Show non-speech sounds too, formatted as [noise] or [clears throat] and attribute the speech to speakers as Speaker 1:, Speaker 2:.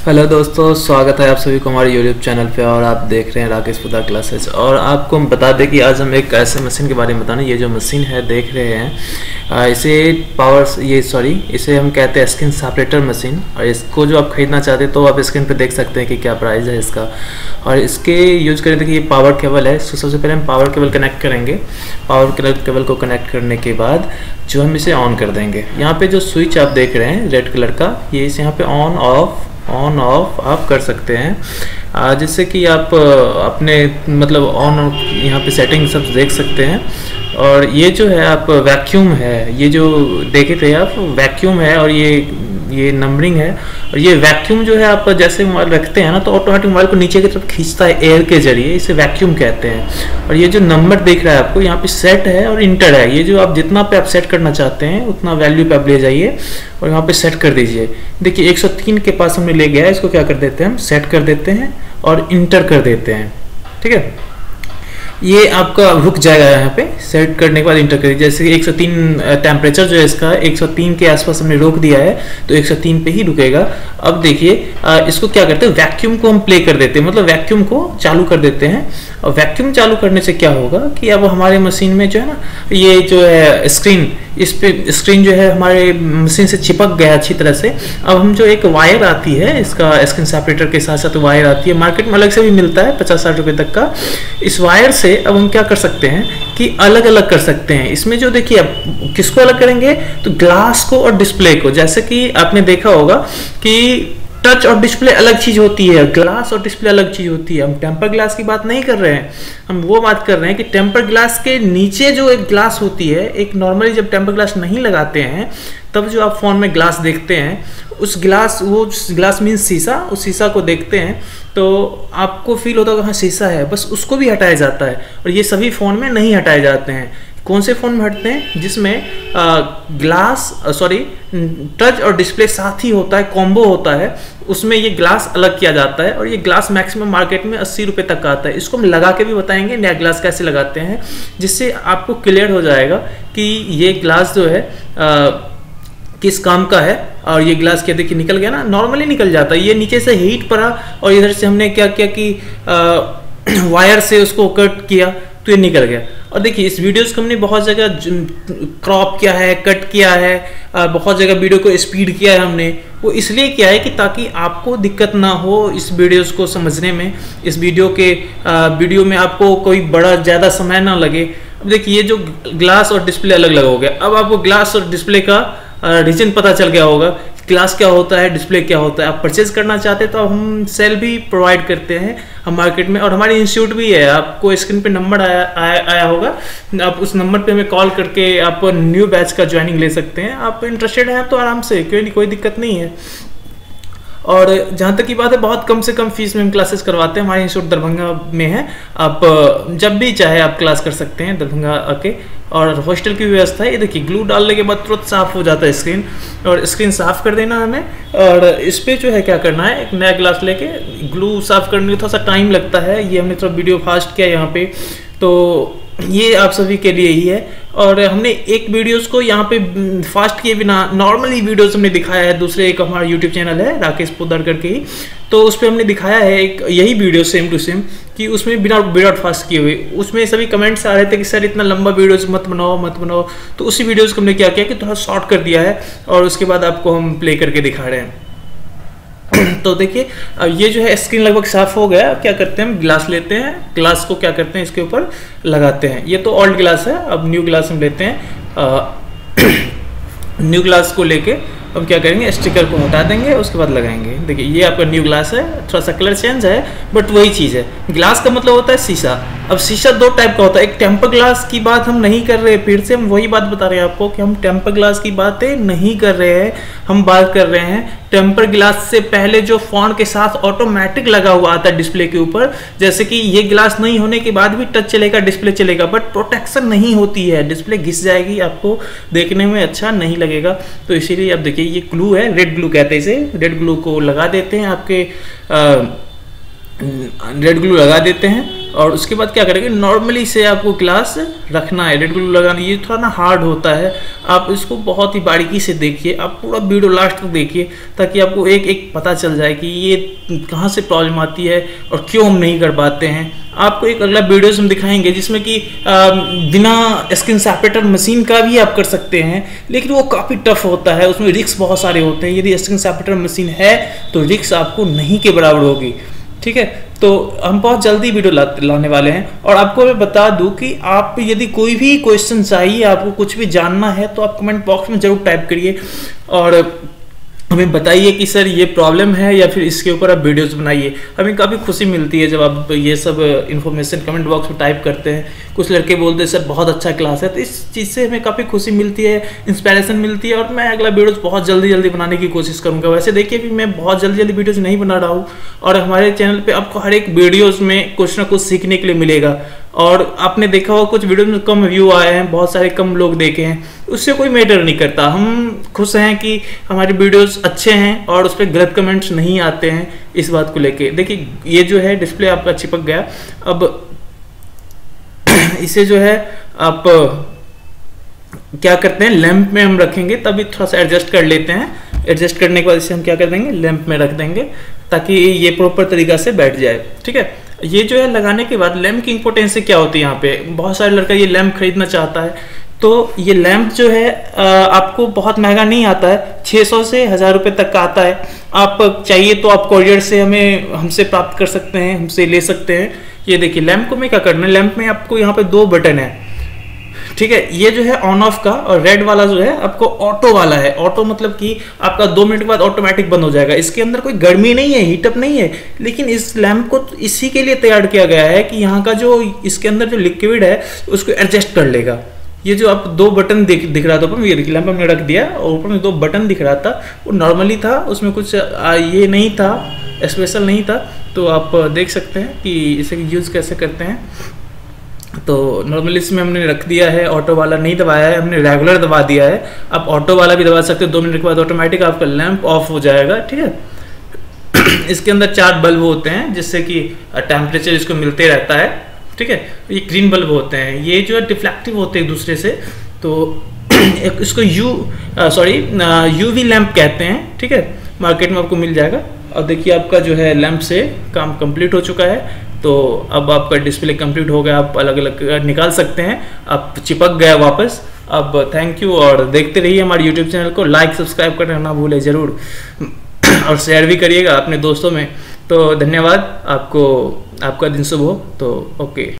Speaker 1: Hello दोस्तों, स्वागत है आप सभी को हमारे यूट्यूब चैनल पे और आप देख रहे हैं राकेश पुदा क्लासेस। और आपको हम बता दें कि आज हम एक ऐसे मशीन के बारे में बताने, ये जो मशीन है, देख रहे हैं। इसे पावर ये सॉरी इसे हम कहते हैं स्क्रीन सेपरेटर मशीन और इसको जो आप खरीदना चाहते हैं तो आप स्क्रीन पर देख सकते हैं कि क्या प्राइस है इसका। और इसके यूज़ करें देखिए ये पावर केबल है। तो सबसे पहले हम पावर केबल कनेक्ट करेंगे। पावर केबल को कनेक्ट करने के बाद जो हम इसे ऑन कर देंगे। यहाँ पे जो स्विच आप देख रहे हैं रेड कलर का, ये इसे यहाँ पे ऑन ऑफ़ ऑन ऑफ़ आप कर सकते हैं। जिससे कि आप अपने मतलब ऑन यहाँ पे सेटिंग सब देख सकते हैं। और ये जो है, आप वैक्यूम है, ये जो देखे थे आप वैक्यूम है और ये ये नंबरिंग है। और ये वैक्यूम जो है आप जैसे मोबाइल रखते हैं ना तो ऑटोमेटिक मोबाइल को नीचे की तरफ़ खींचता है एयर के ज़रिए, इसे वैक्यूम कहते हैं। और ये जो नंबर दिख रहा है आपको, यहाँ पे सेट है और इंटर है। ये जो आप जितना पे आप सेट करना चाहते हैं, उतना वैल्यू पे आप ले जाइए और यहाँ पे सेट कर दीजिए। देखिए 103 के पास हमने ले गया है, इसको क्या कर देते हैं हम? सेट कर देते हैं और इंटर कर देते हैं। ठीक है? ये आपका रुक जाएगा यहाँ पे सेट करने के बाद इंटर करिए जैसे कि 103 टेम्परेचर जो है इसका 103 के आसपास हमने रोक दिया है तो 103 पे ही रुकेगा। अब देखिए इसको क्या करते हैं? वैक्यूम को हम प्ले कर देते हैं। मतलब वैक्यूम को चालू कर देते हैं। और वैक्यूम चालू करने से क्या होगा कि अब हमारे मशीन में जो है ना, ये जो है स्क्रीन इस पे स्क्रीन जो है हमारे मशीन से चिपक गया अच्छी तरह से। अब हम जो एक वायर आती है, इसका स्क्रीन सेपरेटर के साथ साथ वायर आती है। मार्केट में अलग से भी मिलता है, पचास साठ रुपए तक का। इस वायर से अब हम क्या कर सकते हैं कि अलग अलग कर सकते हैं। इसमें जो देखिए, अब किसको अलग करेंगे? तो ग्लास को और डिस्प्ले को। जैसे कि आपने देखा होगा कि टच और डिस्प्ले अलग चीज़ होती है। ग्लास और डिस्प्ले अलग चीज़ होती है। हम टेम्पर ग्लास की बात नहीं कर रहे हैं। हम वो बात कर रहे हैं कि टेम्पर ग्लास के नीचे जो एक ग्लास होती है, एक नॉर्मली जब टेम्पर ग्लास नहीं लगाते हैं, तब जो आप फ़ोन में ग्लास देखते हैं, उस ग्लास वो ग्लास मीन शीशा, उस शीशा को देखते हैं तो आपको फील होता होगा हाँ शीशा है। बस उसको भी हटाया जाता है। और ये सभी फ़ोन में नहीं हटाए जाते हैं। कौन से फ़ोन में हटते हैं? जिसमें ग्लास सॉरी टच और डिस्प्ले साथ ही होता है कॉम्बो होता है उसमें ये ग्लास अलग किया जाता है और ये ग्लास मैक्सिमम मार्केट में अस्सी रुपये तक का आता है। इसको हम लगा के भी बताएँगे नया ग्लास कैसे लगाते हैं जिससे आपको क्लियर हो जाएगा कि ये ग्लास जो है आ, किस काम का है और ये ग्लास क्या देखिए निकल गया ना नॉर्मली निकल जाता है। ये नीचे से हीट पड़ा और इधर से हमने क्या किया कि वायर [clears throat] से उसको कट किया तो ये निकल गया। और देखिए, इस वीडियोस को हमने बहुत जगह क्रॉप किया है, कट किया है बहुत जगह वीडियो को स्पीड किया है हमने। वो इसलिए किया है कि ताकि आपको दिक्कत ना हो इस वीडियोस को समझने में, इस वीडियो के वीडियो में आपको कोई बड़ा ज़्यादा समय ना लगे। अब देखिए, ये जो ग्लास और डिस्प्ले अलग अलग हो गया। अब आपको ग्लास और डिस्प्ले का रीजन पता चल गया होगा क्लास क्या होता है डिस्प्ले क्या होता है आप परचेज करना चाहते हैं तो हम सेल भी प्रोवाइड करते हैं हम मार्केट में। और हमारे इंस्टीट्यूट भी है आपको स्क्रीन पे नंबर आया आया, आया होगा। आप उस नंबर पे हमें कॉल करके आप न्यू बैच का ज्वाइनिंग ले सकते हैं। आप इंटरेस्टेड हैं तो आराम से कोई कोई दिक्कत नहीं है। और जहाँ तक की बात है बहुत कम से कम फ़ीस में हम क्लासेस करवाते हैं। हमारे इंस्टीट्यूट दरभंगा में है। आप जब भी चाहे आप क्लास कर सकते हैं दरभंगा आके। और हॉस्टल की व्यवस्था है। ये देखिए ग्लू डालने के बाद तुरंत साफ़ हो जाता है स्क्रीन और स्क्रीन साफ़ कर देना हमें। और इस पर जो है क्या करना है, एक नया ग्लास लेके ग्लू साफ़ करने में थोड़ा सा टाइम लगता है। ये हमने थोड़ा वीडियो फास्ट किया यहाँ पे। तो ये आप सभी के लिए ही है। और हमने एक वीडियोस को यहाँ पे फास्ट किए बिना नॉर्मली वीडियोस हमने दिखाया है। दूसरे एक हमारा यूट्यूब चैनल है, राकेश पोदर करके ही। तो उस पर हमने दिखाया है एक यही वीडियो सेम टू सेम कि उसमें बिना विदाउट फास्ट किए हुए। उसमें सभी कमेंट्स आ रहे थे कि, सर, इतना लंबा वीडियोस मत बनाओ मत बनाओ। तो उसी वीडियोज़ को हमने क्या किया कि थोड़ा शॉर्ट कर दिया है। और उसके बाद आपको हम प्ले करके दिखा रहे हैं। [clears throat] तो देखिए ये जो है स्क्रीन लगभग साफ़ हो गया। क्या करते हैं हम? ग्लास लेते हैं। ग्लास को क्या करते हैं? इसके ऊपर लगाते हैं। ये तो ओल्ड ग्लास है, अब न्यू ग्लास हम लेते हैं। न्यू ग्लास [clears throat] को लेके अब क्या करेंगे? स्टिकर को हटा देंगे, उसके बाद लगाएँगे। देखिए, ये आपका न्यू ग्लास है, थोड़ा सा कलर चेंज है बट वही चीज़ है। ग्लास का मतलब होता है शीशा। अब शीशा दो टाइप का होता है। एक टेम्पर ग्लास की बात हम नहीं कर रहे फिर से हम वही बात बता रहे हैं आपको कि हम टेम्पर ग्लास की बातें नहीं कर रहे हैं। हम बात कर रहे हैं टेम्पर ग्लास से पहले जो फ़ोन के साथ ऑटोमेटिक लगा हुआ आता है डिस्प्ले के ऊपर जैसे कि ये ग्लास नहीं होने के बाद भी टच चलेगा डिस्प्ले चलेगा बट प्रोटेक्शन नहीं होती है। डिस्प्ले घिस जाएगी आपको देखने में अच्छा नहीं लगेगा। तो इसीलिए आप देखिए ये ग्लू है रेड ग्लू कहते हैं इसे। रेड ग्लू को लगा देते हैं आपके आ, रेड ग्लू लगा देते हैं और उसके बाद क्या करेंगे? नॉर्मली से आपको क्लास रखना है। रेड ग्लू लगाना, ये थोड़ा ना हार्ड होता है। आप इसको बहुत ही बारीकी से देखिए। आप पूरा वीडियो लास्ट तक देखिए ताकि आपको एक एक पता चल जाए कि ये कहाँ से प्रॉब्लम आती है और क्यों हम नहीं कर पाते हैं। आपको एक अगला वीडियो हम दिखाएँगे जिसमें कि बिना स्किन सेपरेटर मशीन का भी आप कर सकते हैं। लेकिन वो काफ़ी टफ होता है। उसमें रिक्स बहुत सारे होते हैं। यदि स्किन सेपरेटर मशीन है तो रिक्स आपको नहीं के बराबर होगी। ठीक है? तो हम बहुत जल्दी वीडियो ला, लाने वाले हैं। और आपको मैं बता दूँ कि आप यदि कोई भी क्वेश्चन चाहिए आपको कुछ भी जानना है तो आप कमेंट बॉक्स में ज़रूर टाइप करिए। और हमें बताइए कि सर ये प्रॉब्लम है या फिर इसके ऊपर आप वीडियोस बनाइए। हमें काफ़ी खुशी मिलती है जब आप ये सब इन्फॉर्मेशन कमेंट बॉक्स में टाइप करते हैं। कुछ लड़के बोलते हैं, सर, बहुत अच्छा क्लास है। तो इस चीज़ से हमें काफ़ी खुशी मिलती है इंस्पायरेशन मिलती है और मैं अगला वीडियोज़ बहुत जल्दी जल्दी बनाने की कोशिश करूँगा। वैसे देखिए भी मैं बहुत जल्दी जल्दी वीडियोज़ नहीं बना रहा हूँ और हमारे चैनल पर आपको हर एक वीडियोज़ में कुछ ना कुछ सीखने के लिए मिलेगा। और आपने देखा होगा कुछ वीडियो में कम व्यू आए हैं, बहुत सारे कम लोग देखे हैं। उससे कोई मैटर नहीं करता। हम खुश हैं कि हमारे वीडियोस अच्छे हैं और उस पर गलत कमेंट्स नहीं आते हैं इस बात को लेके। देखिए, ये जो है डिस्प्ले आपका चिपक गया। अब [clears throat] इसे जो है आप, क्या करते हैं? लैंप में हम रखेंगे, तभी थोड़ा सा एडजस्ट कर लेते हैं। एडजस्ट करने के बाद इसे हम क्या कर देंगे? लैंप में रख देंगे, ताकि ये प्रॉपर तरीका से बैठ जाए। ठीक है? ये जो है, लगाने के बाद लैम्प की इंपोर्टेंस क्या होती है यहाँ पे? बहुत सारे लड़का ये लैम्प खरीदना चाहता है। तो ये लैम्प जो है आपको बहुत महँगा नहीं आता है। 600 से हज़ार रुपये तक का आता है। आप चाहिए तो आप कॉरियर से हमें, हमसे प्राप्त कर सकते हैं, हमसे ले सकते हैं। ये देखिए, लैम्प को मैं क्या करना है लैम्प में आपको यहाँ पे दो बटन है। ठीक है, ये जो है ऑन ऑफ़ का और रेड वाला जो है आपको ऑटो वाला है। ऑटो मतलब कि आपका दो मिनट के बाद ऑटोमेटिक बंद हो जाएगा। इसके अंदर कोई गर्मी नहीं है हीटअप नहीं है, लेकिन इस लैंप को इसी के लिए तैयार किया गया है कि यहाँ का जो इसके अंदर जो लिक्विड है, उसको एडजस्ट कर लेगा। ये जो आप दो बटन दिख दिख रहा था ऊपर लैंप हमने रख दिया और ऊपर में दो बटन दिख रहा था। वो नॉर्मली था, उसमें कुछ ये नहीं था स्पेशल नहीं था। तो आप देख सकते हैं कि इसे यूज़ कैसे करते हैं। तो नॉर्मली इसमें हमने रख दिया है ऑटो वाला नहीं दबाया है, हमने रेगुलर दबा दिया है। आप ऑटो वाला भी दबा सकते हैं, दो मिनट के बाद ऑटोमेटिक आपका लैंप ऑफ़ हो जाएगा, ठीक है? [clears throat] इसके अंदर चार बल्ब होते हैं, जिससे कि टेम्परेचर इसको मिलते रहता है, ठीक है? ये ग्रीन बल्ब होते हैं, ये जो है डिफ्लेक्टिव होते हैं एक दूसरे से तो [clears throat] इसको U sorry U V lamp कहते हैं, ठीक है? मार्केट में आपको मिल जाएगा। और देखिए आपका जो है लैंप से काम कंप्लीट हो चुका है। तो अब आपका डिस्प्ले कंप्लीट हो गया, आप अलग अलग निकाल सकते हैं। आप चिपक गया वापस। अब थैंक यू और देखते रहिए हमारे यूट्यूब चैनल को। लाइक सब्सक्राइब करना ना भूलें, ज़रूर। और शेयर भी करिएगा अपने दोस्तों में। तो धन्यवाद, आपको, आपका दिन शुभ हो। तो ओके